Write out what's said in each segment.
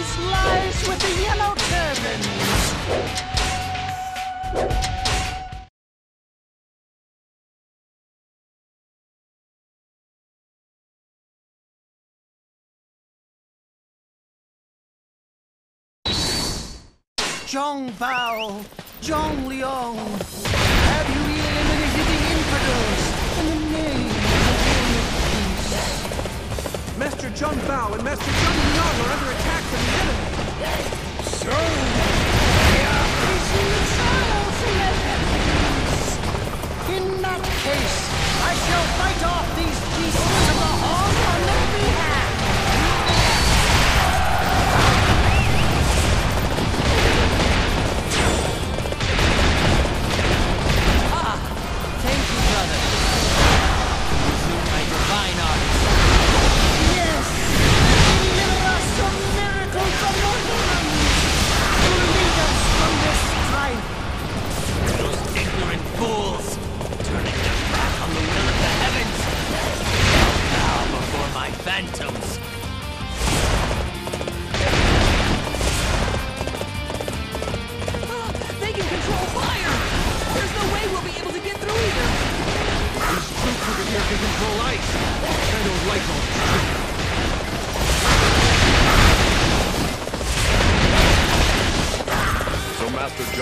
lies with the yellow turbans. Zhang Bao, Zhang Liang, Master Zhang Bao and Master Zhang Liang are under attack from the enemy.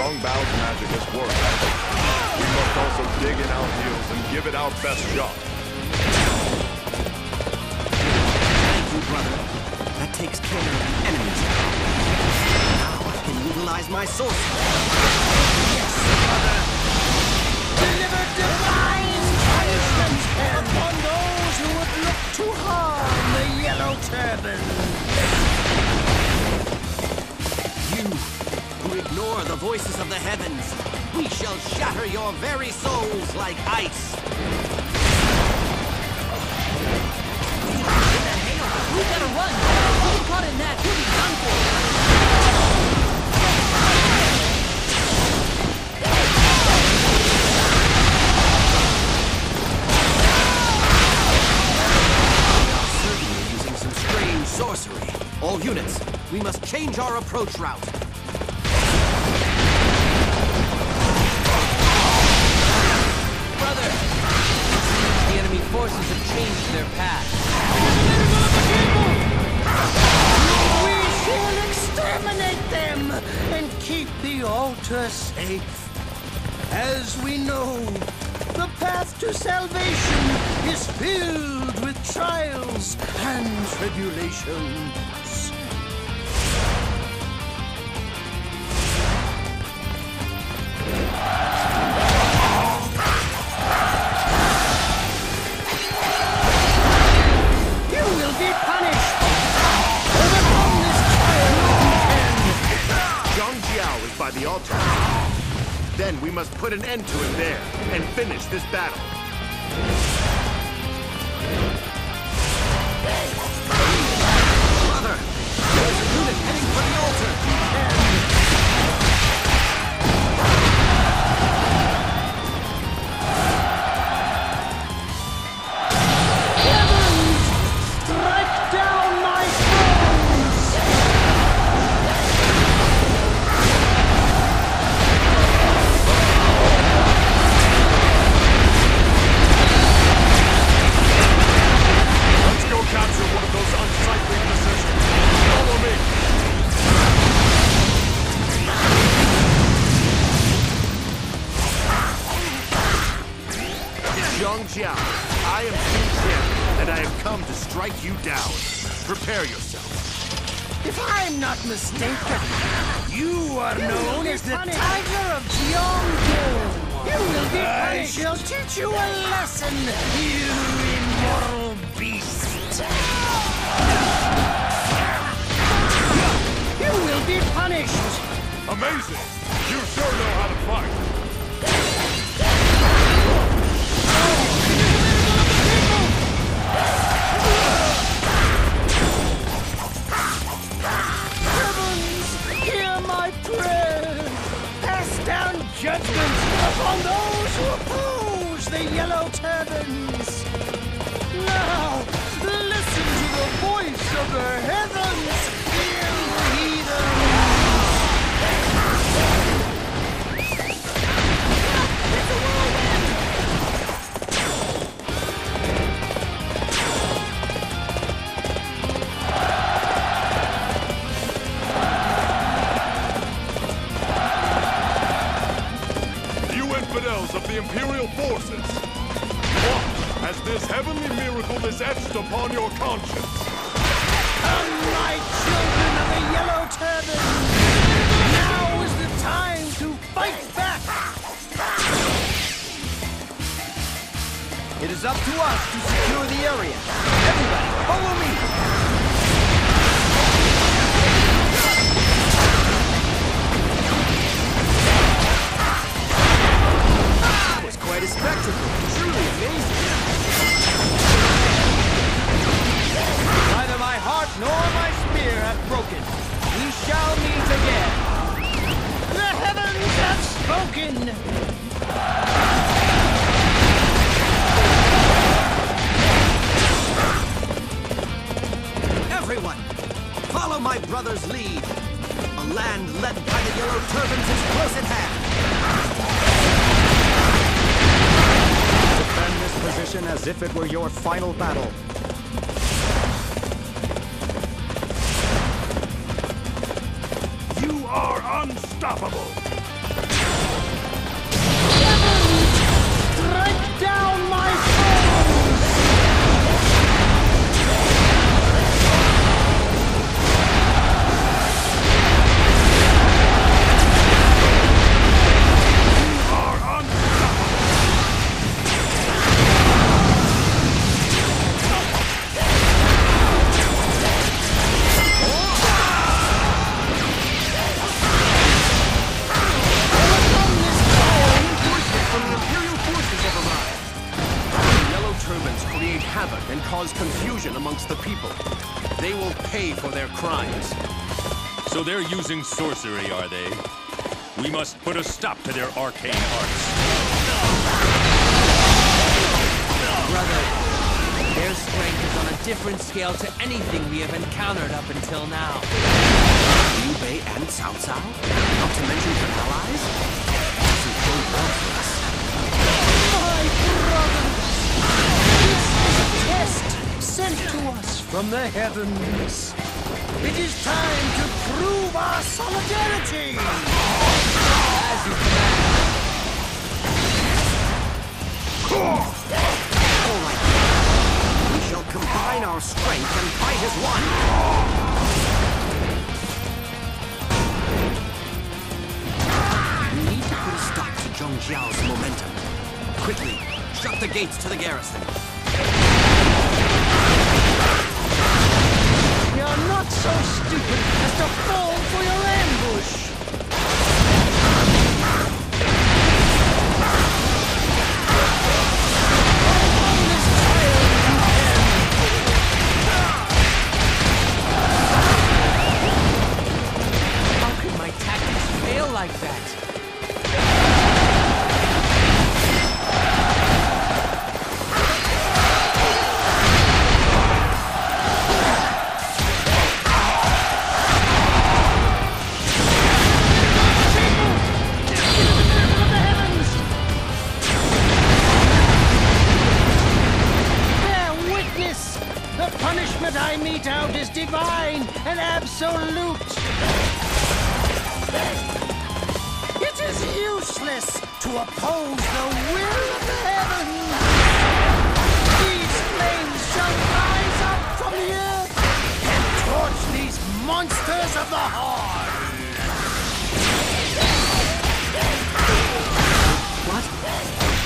Zhang Bao's magic has worked. We must also dig in our heels and give it our best shot. Thank you, brother. That takes care of the enemy's Now I can utilize my sorcery. Ignore the voices of the heavens, we shall shatter your very souls like ice. We gotta run! If we get caught in that, we'll be done for! Certainly using some strange sorcery. All units, we must change our approach route. Forces have changed their path. We shall exterminate them and keep the altar safe. As we know, the path to salvation is filled with trials and tribulations. Then we must put an end to him there and finish this battle. Brother, there's a unit heading for the altar. Mistaken, you are known as the Tiger of Jiangdong. You will be I shall teach you a lesson, you immoral beast. You will be punished. Amazing! You sure know how to fight. Pass down judgment upon those who oppose the yellow turbans. Now, listen to the voice of the heavens. Upon your conscience. Come, my children of the yellow turban! Now is the time to fight back! It is up to us to secure the area. Everybody, follow me! If it were your final battle. You are unstoppable. Havoc and cause confusion amongst the people. They will pay for their crimes. So they're using sorcery, are they? We must put a stop to their arcane arts. Brother, their strength is on a different scale to anything we have encountered up until now. Liu Bei and Cao Cao? Not to mention your allies? This is going well for us. Test sent to us from the heavens. It is time to prove our solidarity! As you command. All right. We shall combine our strength and fight as one. We need to stop to Zhang Jiao's momentum. Quickly, shut the gates to the garrison. You're not so stupid as to fall to oppose the will of the heavens! These flames shall rise up from the earth and torch these monsters of the! What?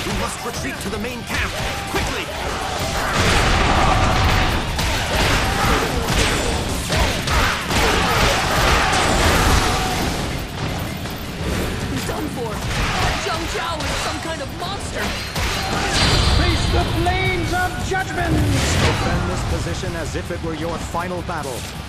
We must retreat to the main camp. Quickly! Final battle.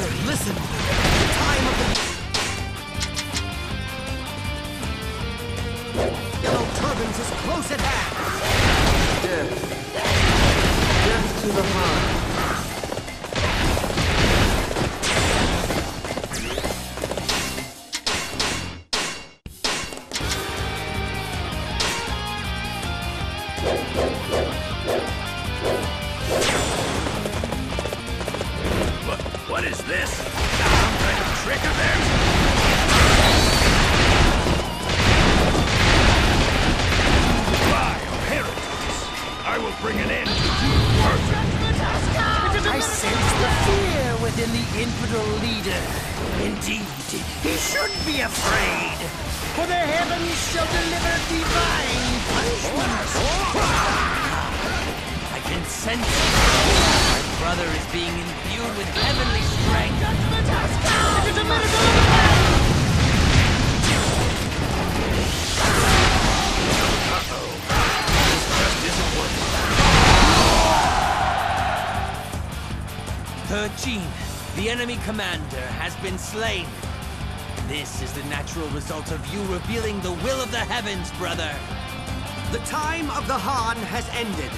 together, listen. The time of the... Yellow Turbans is close at hand. Death. Death to the heart. Thank Indeed, he should be afraid, for the heavens shall deliver divine punishment. I can sense it. My brother is being imbued with heavenly strength. It is a miracle of the Thirteen, the enemy commander has been slain. This is the natural result of you revealing the will of the heavens, brother. The time of the Han has ended.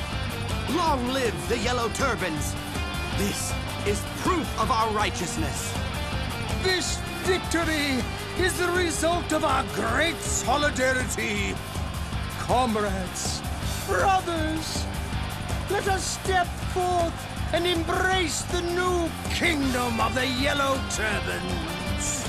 Long live the Yellow Turbans. This is proof of our righteousness. This victory is the result of our great solidarity. Comrades, brothers, let us step forth and embrace the new kingdom of the Yellow Turbans.